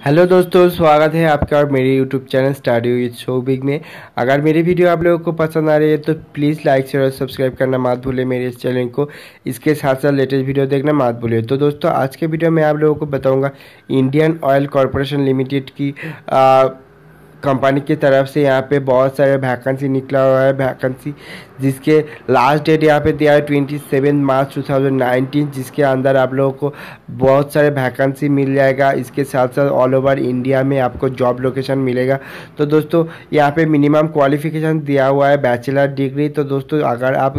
Hello दोस्तों स्वागत है आपका और मेरे यूट्यूब चैनल स्टाडियो विद शोबिग में। अगर मेरी वीडियो आप लोगों को पसंद आ रही है तो प्लीज़ लाइक शेयर और सब्सक्राइब करना मत भूलें मेरे इस चैनल को। इसके साथ साथ लेटेस्ट वीडियो देखना मत भूलें तो दोस्तों आज के वीडियो में आप लोगों को बताऊँगा इंडियन ऑयल कॉरपोरेशन लिमिटेड की आ, कंपनी की तरफ़ से यहाँ पे बहुत सारे वैकेंसी निकला हुआ है वैकेंसी जिसके लास्ट डेट यहाँ पे दिया है twenty seven March two thousand nineteen जिसके अंदर आप लोगों को बहुत सारे वैकेंसी मिल जाएगा। इसके साथ साथ ऑल ओवर इंडिया में आपको जॉब लोकेशन मिलेगा। तो दोस्तों, यहाँ पे मिनिमम क्वालिफिकेशन दिया हुआ है बैचलर डिग्री तो दोस्तों, अगर आप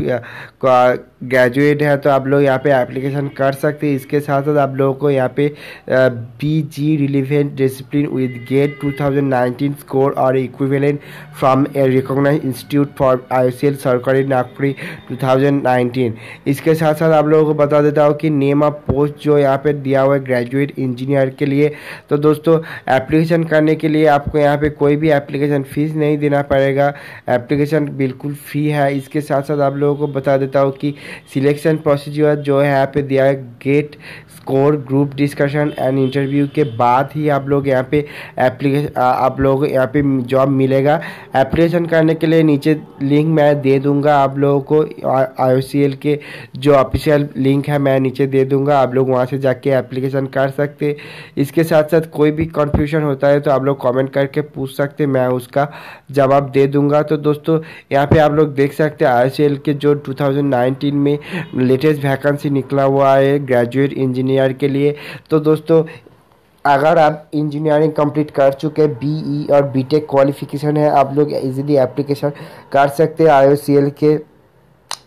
ग्रेजुएट है तो आप लोग यहाँ पे एप्लीकेशन कर सकते हैं। इसके साथ साथ आप लोगों को यहाँ पे B G relevant discipline with GATE 2019 score और equivalent from a recognise institute for I C L सरकारी नागपुरी 2019 इसके साथ साथ आप लोगों को बता देता हूँ कि नेम ऑफ़ पोस्ट जो यहाँ पे दिया हुआ है ग्रेजुएट इंजीनियर के लिए तो दोस्तों एप्लीकेशन करने के लिए आपको यहाँ पे कोई भी एप्लीकेशन फ़ीस नहीं देना पड़ेगा। एप्लीकेशन बिल्कुल फ्री है। इसके साथ साथ आप लोगों को बता देता हूँ कि सिलेक्शन प्रोसीजर जो है यहाँ पे दिया है GATE score, group discussion and interview के बाद ही आप लोग यहाँ पे एप्लीकेशन आप लोग यहाँ पे जॉब मिलेगा। एप्लीकेशन करने के लिए नीचे लिंक मैं दे दूँगा आप लोगों को आई के जो ऑफिशियल लिंक है मैं नीचे दे दूँगा, आप लोग वहाँ से जाके एप्लीकेशन कर सकते। इसके साथ साथ कोई भी कन्फ्यूज़न होता है तो आप लोग कमेंट करके पूछ सकते, मैं उसका जवाब दे दूँगा। तो दोस्तों, यहाँ पे आप लोग देख सकते आई के जो 2019 में लेटेस्ट वैकेंसी निकला हुआ है ग्रेजुएट इंजीनियर के लिए। तो दोस्तों, अगर आप इंजीनियरिंग कंप्लीट कर चुके बीई और बीटेक क्वालिफिकेशन है, आप लोग इजीली एप्लीकेशन कर सकते हैं आई के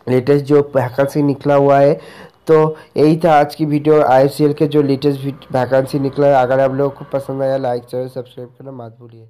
लेटेस्ट जो वैकेंसी निकला हुआ है। तो यही था आज की वीडियो आई के जो लेटेस्ट वैकेंसी निकला है। अगर आप लोगों को पसंद आया लाइक चैनल सब्सक्राइब करना मत भूलिए।